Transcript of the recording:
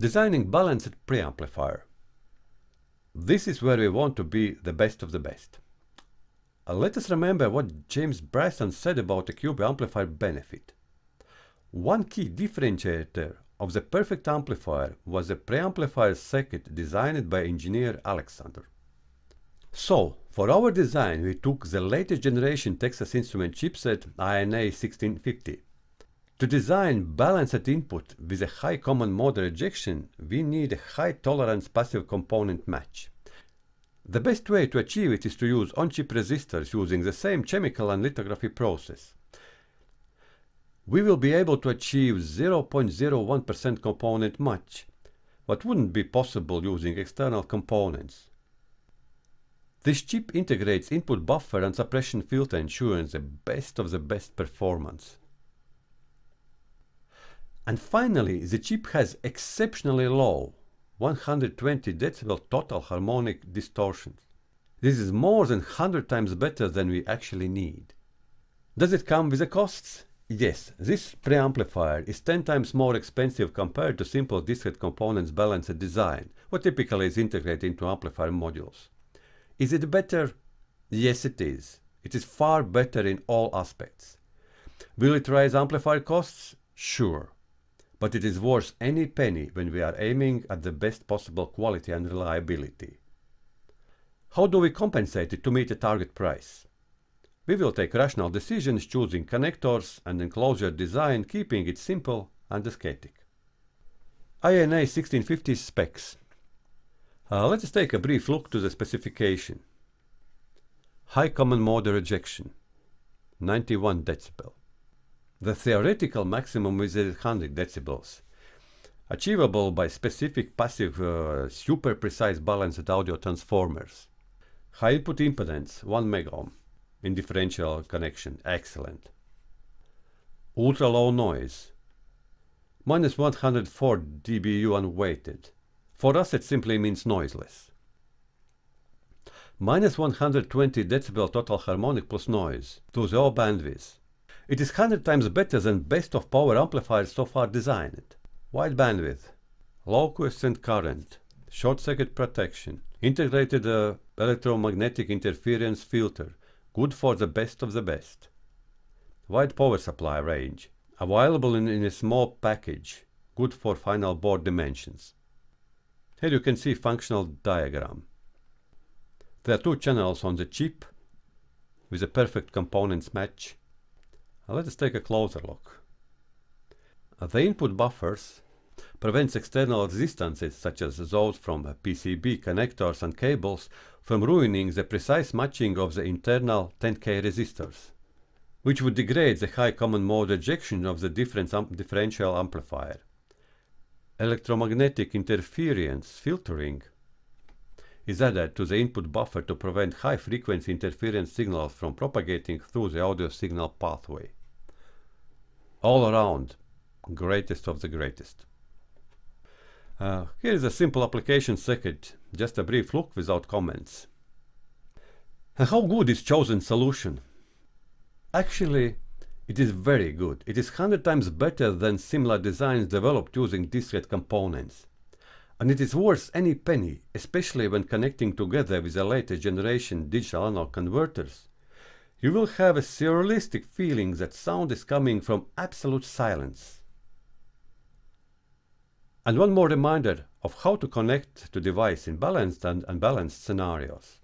Designing balanced preamplifier. This is where we want to be the best of the best. Let us remember what James Bryson said about a QB amplifier benefit. One key differentiator of the perfect amplifier was the preamplifier circuit designed by engineer Alexander. So, for our design we took the latest generation Texas Instrument chipset INA 1650. To design balanced input with a high common mode rejection, we need a high tolerance passive component match. The best way to achieve it is to use on-chip resistors using the same chemical and lithography process. We will be able to achieve 0.01% component match, what wouldn't be possible using external components. This chip integrates input buffer and suppression filter ensuring the best of the best performance. And finally, the chip has exceptionally low 120 decibel total harmonic distortion. This is more than 100 times better than we actually need. Does it come with the costs? Yes, this preamplifier is 10 times more expensive compared to simple discrete components balanced design, what typically is integrated into amplifier modules. Is it better? Yes, it is. It is far better in all aspects. Will it raise amplifier costs? Sure but it is worth any penny when we are aiming at the best possible quality and reliability. How do we compensate it to meet a target price? We will take rational decisions choosing connectors and enclosure design keeping it simple and aesthetic. INA 1650 specs. Uh, let us take a brief look to the specification. High common mode rejection, 91 decibel. The theoretical maximum is 100 decibels, achievable by specific passive uh, super precise balanced audio transformers. High input impedance 1 megohm in differential connection, excellent. Ultra low noise, minus 104 dBu unweighted. For us it simply means noiseless. Minus 120 decibel total harmonic plus noise to the bandwidth. It is 100 times better than best of power amplifiers so far designed. Wide bandwidth, low quiescent current, short circuit protection, integrated uh, electromagnetic interference filter, good for the best of the best. Wide power supply range, available in, in a small package, good for final board dimensions. Here you can see functional diagram. There are two channels on the chip with a perfect components match let us take a closer look. The input buffers prevents external resistances such as those from PCB connectors and cables from ruining the precise matching of the internal 10K resistors, which would degrade the high common mode rejection of the differential amplifier. Electromagnetic interference filtering is added to the input buffer to prevent high-frequency interference signals from propagating through the audio signal pathway. All around, greatest of the greatest. Uh, here is a simple application circuit, just a brief look without comments. And how good is chosen solution? Actually, it is very good. It is 100 times better than similar designs developed using discrete components and it is worth any penny, especially when connecting together with the latest generation digital analog converters. You will have a surrealistic feeling that sound is coming from absolute silence. And one more reminder of how to connect to device in balanced and unbalanced scenarios.